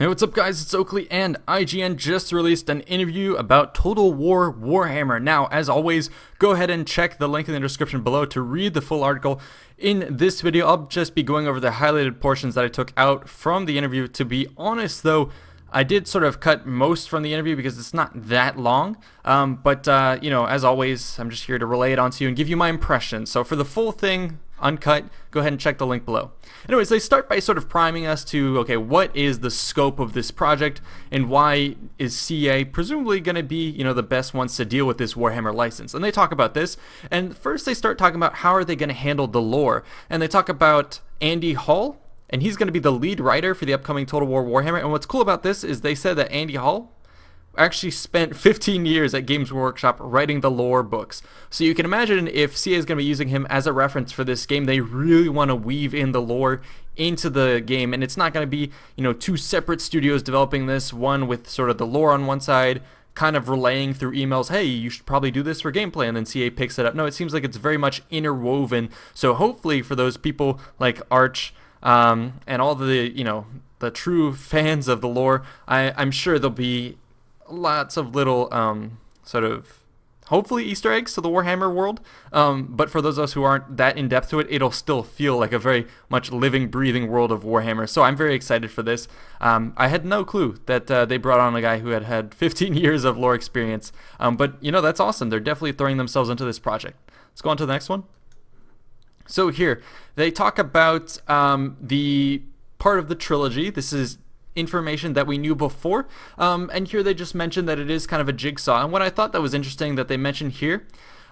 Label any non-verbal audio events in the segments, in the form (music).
Hey, what's up, guys? It's Oakley, and IGN just released an interview about Total War Warhammer. Now, as always, go ahead and check the link in the description below to read the full article. In this video, I'll just be going over the highlighted portions that I took out from the interview. To be honest, though, I did sort of cut most from the interview because it's not that long. Um, but, uh, you know, as always, I'm just here to relay it onto you and give you my impression. So for the full thing, uncut, go ahead and check the link below. Anyways, they start by sort of priming us to, okay, what is the scope of this project and why is CA presumably going to be, you know, the best ones to deal with this Warhammer license? And they talk about this, and first they start talking about how are they going to handle the lore. And they talk about Andy Hall, and he's going to be the lead writer for the upcoming Total War Warhammer. And what's cool about this is they said that Andy Hall actually spent 15 years at Games Workshop writing the lore books. So you can imagine if CA is going to be using him as a reference for this game, they really want to weave in the lore into the game and it's not going to be, you know, two separate studios developing this, one with sort of the lore on one side, kind of relaying through emails, hey, you should probably do this for gameplay, and then CA picks it up. No, it seems like it's very much interwoven. So hopefully for those people like Arch um, and all the, you know, the true (laughs) fans of the lore, I, I'm sure there'll be lots of little um, sort of hopefully Easter eggs to the Warhammer world. Um, but for those of us who aren't that in depth to it, it'll still feel like a very much living, breathing world of Warhammer. So I'm very excited for this. Um, I had no clue that uh, they brought on a guy who had had (laughs) 15 years of lore experience. Um, but you know that's awesome. They're definitely throwing themselves into this project. Let's go on to the next one. So here they talk about um, the part of the trilogy. This is information that we knew before. Um, and here they just mentioned that it is kind of a jigsaw. And what I thought that was interesting that they mentioned here,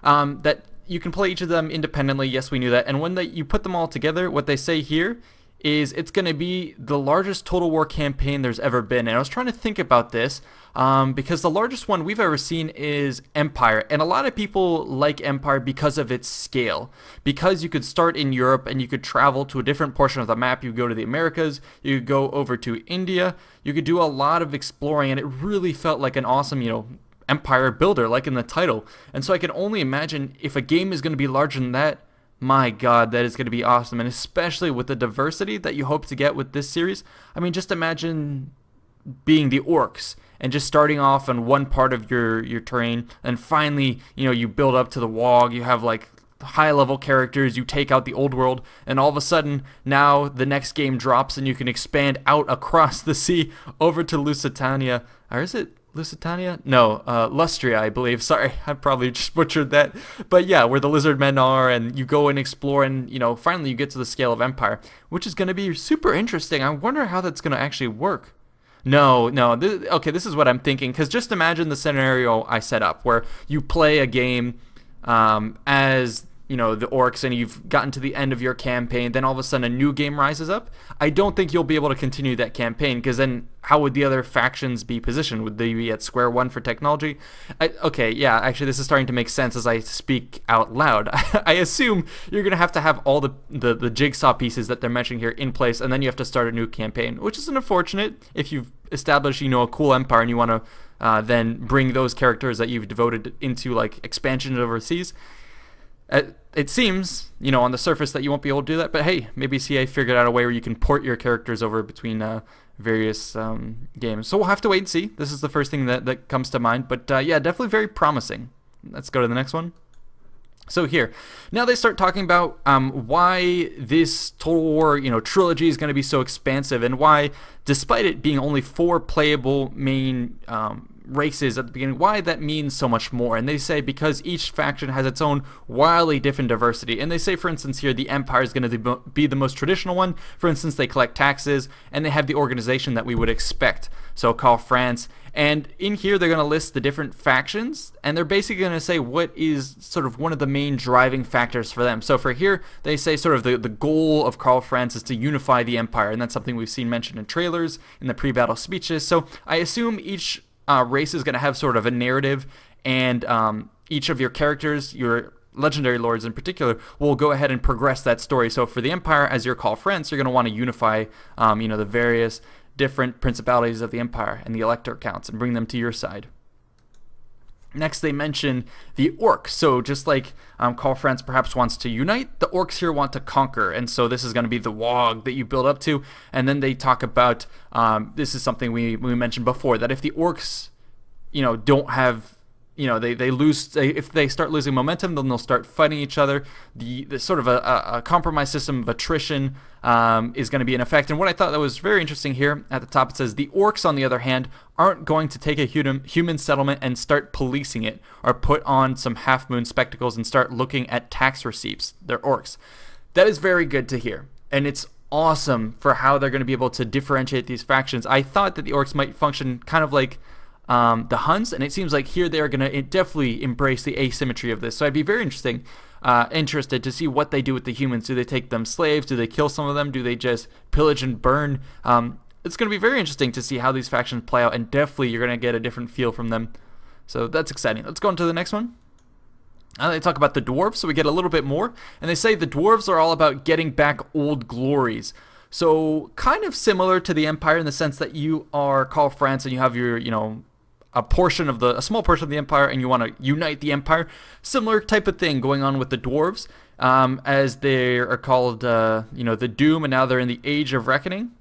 um, that you can play each of them independently. Yes, we knew that. And when they, you put them all together, what they say here is it's going to be the largest Total War campaign there's ever been. And I was trying to think about this um, because the largest one we've ever seen is Empire. And a lot of people like Empire because of its scale. Because you could start in Europe and you could travel to a different portion of the map. You go to the Americas, you could go over to India, you could do a lot of exploring. And it really felt like an awesome, you know, empire builder, like in the title. And so I can only imagine if a game is going to be larger than that my god, that is going to be awesome. And especially with the diversity that you hope to get with this series. I mean, just imagine being the orcs and just starting off on one part of your, your terrain and finally, you know, you build up to the wall. You have like high level characters, you take out the old world, and all of a sudden now the next game drops and you can expand out across the sea over to Lusitania. Or is it Lusitania? No, uh, Lustria, I believe. (laughs) Sorry, I probably just butchered that. But yeah, where the lizard men are, and you go and explore, and you know, finally you get to the scale of Empire, which is going to be super interesting. I wonder how that's going to actually work. No, no. Okay, this is what I'm thinking. Because just imagine the scenario I set up, where you play a game um, as you know the orcs and you've gotten to the end of your campaign then all of a sudden a new game rises up. I don't think you'll be able to continue that campaign because then how would the other factions be positioned? Would they be at square one for technology? I, okay yeah actually this is starting to make sense as i speak out loud. (laughs) I assume you're going to have to have all the, the, the jigsaw pieces that they're mentioning here in place and then you have to start a new campaign which is unfortunate. If you've established you know a cool empire and you want to uh, then bring those characters that you've devoted into like expansion overseas it seems, you know, on the surface that you won't be able to do that, but hey, maybe CA figured out a way where you can port your characters over between uh, various um, games. So we'll have to wait and see. This is the first thing that, that comes to mind, but uh, yeah, definitely very promising. Let's go to the next one. So here, now they start talking about um, why this Total War, you know, trilogy is going to be so expansive, and why, despite it being only four playable main um, races at the beginning, why that means so much more. And they say because each faction has its own wildly different diversity. And they say, for instance, here the Empire is going to be the most traditional one. For instance, they collect taxes and they have the organization that we would expect. So Karl Franz. And in here, they're going to list the different factions, and they're basically going to say what is sort of one of the main driving factors for them. So for here, they say sort of the, the goal of Karl Franz is to unify the empire, and that's something we've seen mentioned in trailers, in the pre-battle speeches. So I assume each uh, race is going to have sort of a narrative, and um, each of your characters, your legendary lords in particular, will go ahead and progress that story. So for the Empire, as your Karl Franz, you're going to want to unify, um, you know, the various different principalities of the Empire and the Elector counts and bring them to your side. Next, they mention the orcs. So, just like um, Karl Franz perhaps wants to unite, the orcs here want to conquer. And so, this is going to be the WAAAGH that you build up to. And then they talk about um, this is something we, we mentioned before that if the orcs, you know, don't have you know they, they lose they, if they start losing momentum then they'll start fighting each other. The, the sort of a, a, compromise system of attrition um, is going to be in effect. And what i thought that was very interesting here at the top it says the orcs on the other hand aren't going to take a human, human settlement and start policing it or put on some half moon spectacles and start looking at tax receipts. They're orcs. That is very good to hear. And it's awesome for how they're going to be able to differentiate these factions. I thought that the orcs might function kind of like um, the Huns, and it seems like here they are going to definitely embrace the asymmetry of this. So I'd be very interesting, uh, interested to see what they do with the humans. Do they take them slaves? Do they kill some of them? Do they just pillage and burn? Um, it's going to be very interesting to see how these factions play out, and definitely you're going to get a different feel from them. So that's exciting. Let's go on to the next one. Uh, they talk about the dwarves, so we get a little bit more. And they say the dwarves are all about getting back old glories. So kind of similar to the Empire in the sense that you are Karl Franz and you have your, you know, a portion of the a small portion of the empire and you want to unite the empire. Similar type of thing going on with the dwarves um, as they are called uh, you know the doom and now they're in the age of reckoning.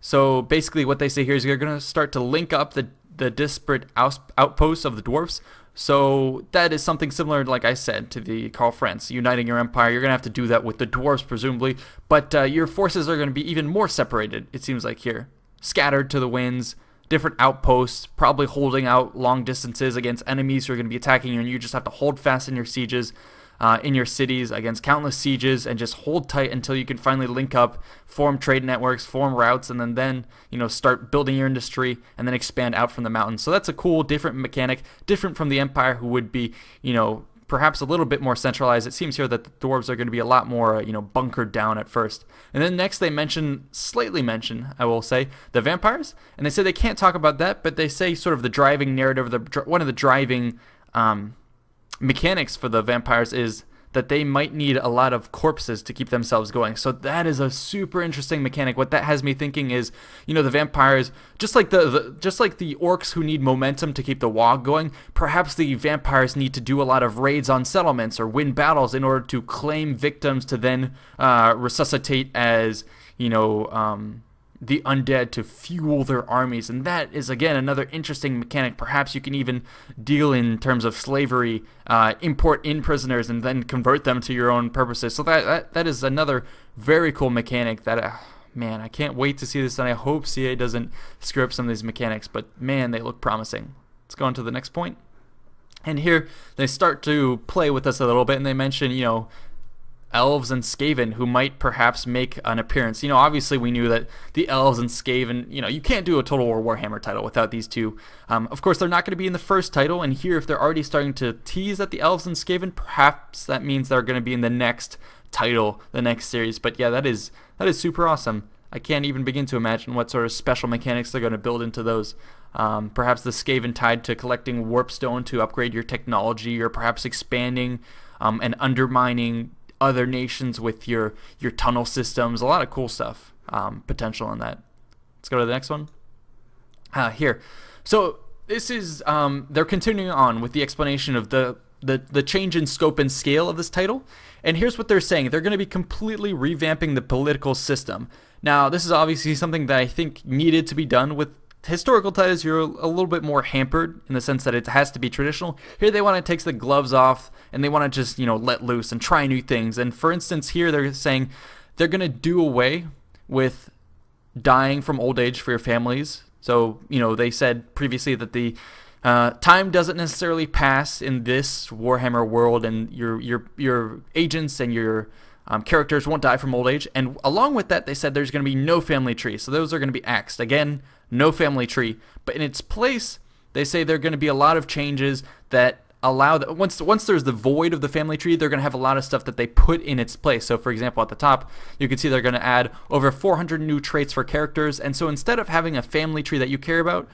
So basically what they say here is you're going to start to link up the the disparate outposts of the dwarves. So that is something similar like i said to the karl franz uniting your empire. You're going to have to do that with the dwarves presumably but uh, your forces are going to be even more separated it seems like here. Scattered to the winds different outposts, probably holding out long distances against enemies who are going to be attacking you, and you just have to hold fast in your sieges, uh, in your cities against countless sieges, and just hold tight until you can finally link up, form trade networks, form routes, and then then you know start building your industry, and then expand out from the mountains. So that's a cool, different mechanic, different from the Empire, who would be you know perhaps a little bit more centralized. It seems here that the dwarves are going to be a lot more, uh, you know, bunkered down at first. And then next they mention, slightly mention, I will say, the vampires. And they say they can't talk about that, but they say sort of the driving narrative, the one of the driving um, mechanics for the vampires is that they might need a lot of corpses to keep themselves going. So that is a super interesting mechanic. What that has me thinking is, you know, the vampires, just like the, the just like the orcs who need momentum to keep the WAAAGH going, perhaps the vampires need to do a lot of raids on settlements or win battles in order to claim victims to then uh, resuscitate as, you know, um, the undead to fuel their armies. And that is, again, another interesting mechanic. Perhaps you can even deal in terms of slavery, uh, import in prisoners, and then convert them to your own purposes. So that, that, that is another very cool mechanic that. Uh, man, I can't wait to see this, and I hope CA doesn't screw up some of these mechanics. But man, they look promising. Let's go on to the next point. And here they start to play with us a little bit, and they mention, you know, elves and Skaven who might perhaps make an appearance. You know, obviously we knew that the elves and Skaven, you know, you can't do a Total War Warhammer title without these two. Um, of course, they're not going to be in the first title, and here, if they're already starting to tease at the elves and Skaven, perhaps that means they're going to be in the next title, the next series. But yeah, that is that is super awesome. I can't even begin to imagine what sort of special mechanics they're going to build into those. Um, perhaps the Skaven tied to collecting warpstone to upgrade your technology, or perhaps expanding um, and undermining other nations with your your tunnel systems. A lot of cool stuff um, potential in that. Let's go to the next one. Uh, here, so this is um, they're continuing on with the explanation of the the the change in scope and scale of this title. And here's what they're saying: they're going to be completely revamping the political system. Now, this is obviously something that I think needed to be done with historical ties, you're a little bit more hampered in the sense that it has to be traditional. Here they want to take the gloves off and they want to just, you know, let loose and try new things. And for instance, here they're saying they're going to do away with dying from old age for your families. So, you know, they said previously that the uh, time doesn't necessarily pass in this Warhammer world, and your your your agents and your um, characters won't die from old age. And along with that, they said there's going to be no family tree, so those are going to be axed. Again, no family tree. But in its place, they say there are going to be a lot of changes that allow that once once there's the void of the family tree they're going to have a lot of stuff that they put in its place so for example at the top you can see they're going to add over 400 new traits for characters and so instead of having a family tree that you care about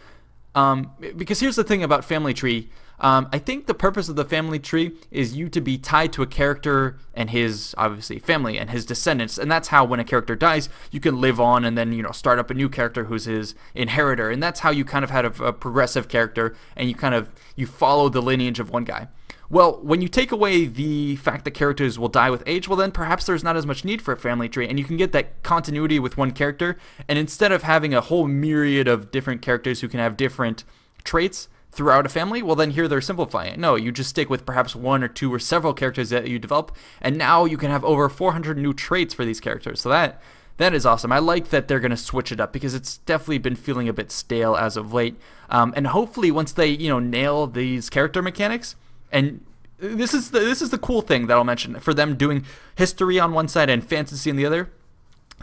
um, because here's the thing about family tree Um, I think the purpose of the family tree is you to be tied to a character and his obviously family and his descendants, and that's how when a character dies, you can live on and then you know start up a new character who's his inheritor, and that's how you kind of had a, a progressive character and you kind of you follow the lineage of one guy. Well, when you take away the fact that characters will die with age, well, then perhaps there's not as much need for a family tree, and you can get that continuity with one character. And instead of having a whole myriad of different characters who can have different traits throughout a family, well, then here they're simplifying it. No, you just stick with perhaps one or two or several characters that you develop, and now you can have over 400 new traits for these characters. So that that is awesome. I like that they're going to switch it up because it's definitely been feeling a bit stale as of late. Um, and hopefully, once they you know nail these character mechanics, and this is the, this is the cool thing that I'll mention for them doing history on one side and fantasy on the other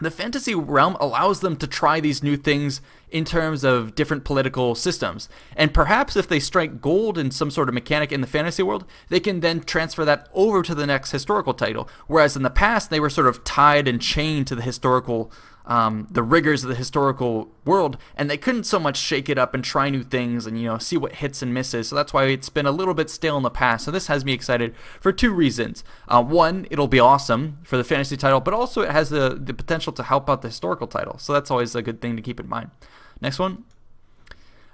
the fantasy realm allows them to try these new things in terms of different political systems. And perhaps if they strike gold in some sort of mechanic in the fantasy world, they can then transfer that over to the next historical title. Whereas in the past, they were sort of tied and chained to the historical um, the rigors of the historical world, and they couldn't so much shake it up and try new things and you know see what hits and misses. So that's why it's been a little bit stale in the past. So this has me excited for two reasons. Uh, one, it'll be awesome for the fantasy title, but also it has the the potential to help out the historical title. So that's always a good thing to keep in mind. Next one.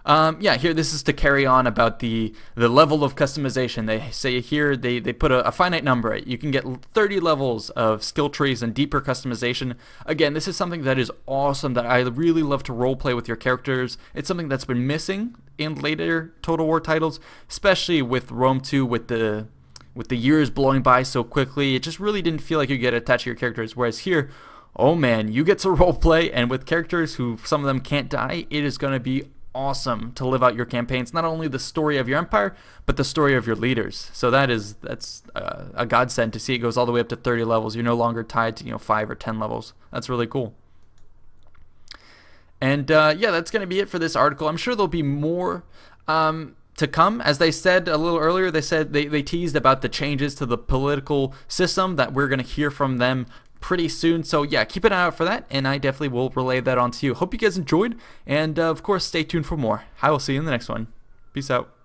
Um, yeah, here this is to carry on about the the level of customization. They say here they, they put a, a finite number. You can get 30 levels of skill trees and deeper customization. Again, this is something that is awesome that I really love to role play with your characters. It's something that's been missing in later Total War titles, especially with Rome 2 with the with the years blowing by so quickly. It just really didn't feel like you get attached to your characters. Whereas here, oh man, you get to (laughs) roleplay, and with characters who some of them can't die, it is going to be awesome to live out your campaigns. Not only the story of your empire, but the story of your leaders. So that is that's uh, a godsend to see it goes all the way up to 30 levels. You're no longer tied to you know five or 10 levels. That's really cool. And uh, yeah, that's going to be it for this article. I'm sure there'll be more um, to come. As they said a little earlier, they said they, they teased about the changes to the political system that we're going to hear from them pretty soon. So yeah, keep an eye out for that, and I definitely will relay that on to you. Hope you guys enjoyed, and uh, of course, stay tuned for more. I will see you in the next one. Peace out.